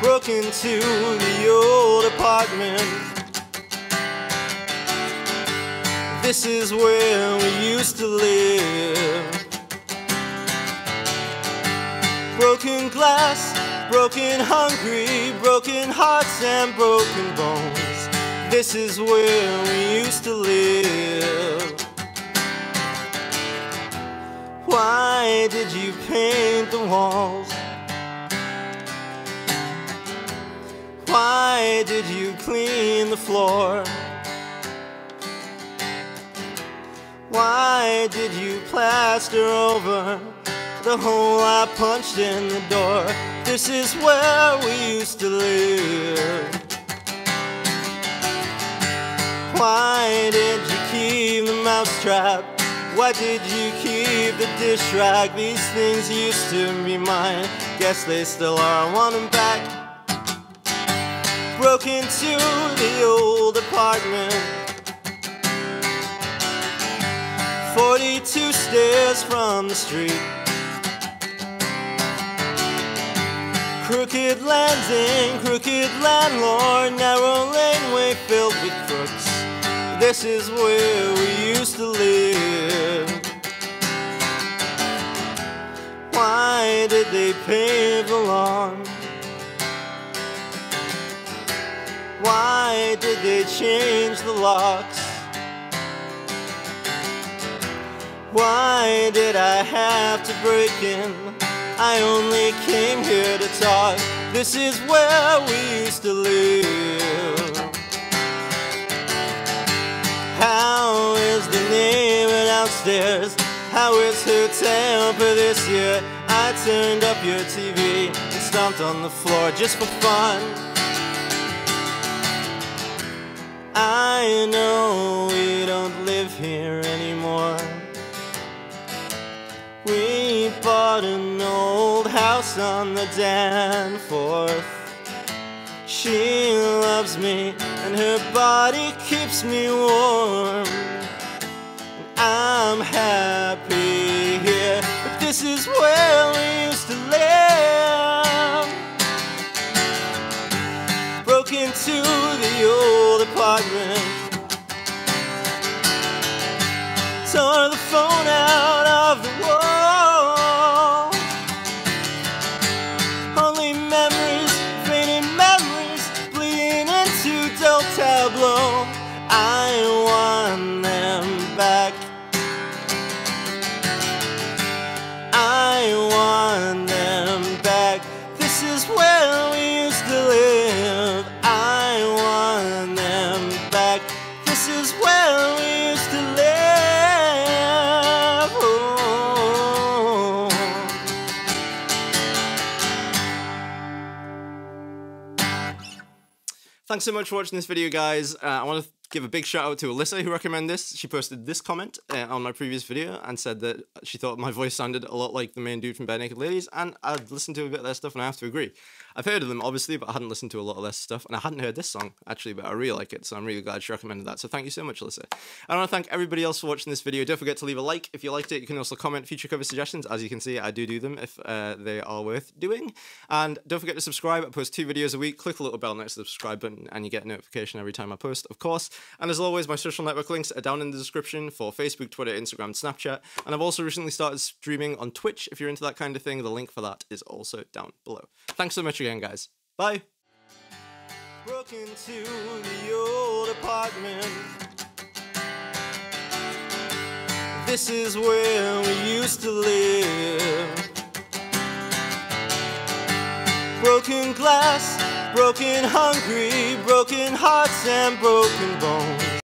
broke into the old apartment. This is where we used to live. Broken glass, broken hungry, broken hearts and broken bones. This is where we used to live. Why did you paint the walls? Why did you clean the floor? Why did you plaster over the hole I punched in the door? This is where we used to live. Why did you keep the mousetrap? Why did you keep the dish rag? These things used to be mine. Guess they still are. I want them back broke into the old apartment. 42 stairs from the street. Crooked landing, crooked landlord, narrow laneway filled with crooks. This is where we used to live. Why did they pave the lawn? Why did they change the locks? Why did I have to break in? I only came here to talk. This is where we used to live. How is the neighbor downstairs? How is her temper this year? I turned up your TV and stomped on the floor just for fun. I know we don't live here anymore. We bought an old house on the Danforth. She loves me and her body keeps me warm. I'm happy apartment. Tore the phone out Thanks so much for watching this video, guys. Uh, I want to give a big shout out to Alyssa who recommended this. She posted this comment uh, on my previous video and said that she thought my voice sounded a lot like the main dude from Barenaked Ladies, and I'd listened to a bit of their stuff and I have to agree. I've heard of them, obviously, but I hadn't listened to a lot of their stuff, and I hadn't heard this song, actually, but I really like it, so I'm really glad she recommended that. So thank you so much, Alyssa. I want to thank everybody else for watching this video. Don't forget to leave a like if you liked it. You can also comment future cover suggestions. As you can see, I do do them if uh, they are worth doing. And don't forget to subscribe. I post two videos a week. Click the little bell next to the subscribe button, and you get a notification every time I post, of course. And as always, my social network links are down in the description for Facebook, Twitter, Instagram, Snapchat. And I've also recently started streaming on Twitch. If you're into that kind of thing, the link for that is also down below. Thanks so much again, guys. Bye. Broke into the old apartment. This is where we used to live. Broken glass, broken hungry, broken hearts and broken bones.